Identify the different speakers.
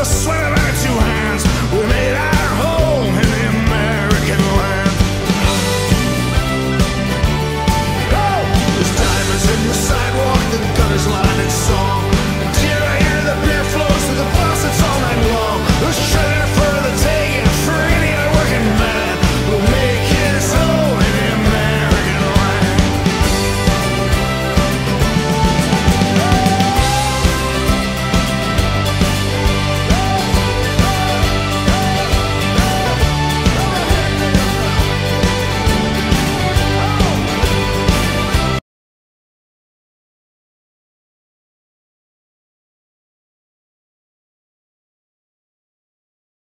Speaker 1: the sweat of